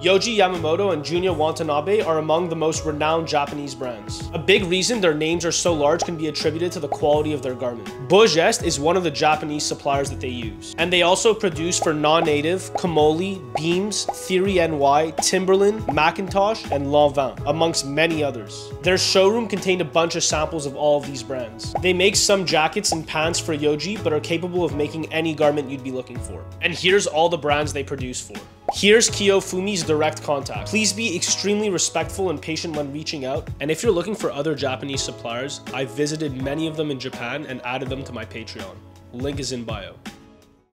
Yohji Yamamoto and Junya Watanabe are among the most renowned Japanese brands. A big reason their names are so large can be attributed to the quality of their garment. Bourgest is one of the Japanese suppliers that they use. And they also produce for Non-Native, Comoli, Beams, Theory NY, Timberland, Mackintosh, and Lanvin, amongst many others. Their showroom contained a bunch of samples of all of these brands. They make some jackets and pants for Yohji, but are capable of making any garment you'd be looking for. And here's all the brands they produce for. Here's Kiyofumi's direct contact. Please be extremely respectful and patient when reaching out. And if you're looking for other Japanese suppliers, I've visited many of them in Japan and added them to my Patreon. Link is in bio.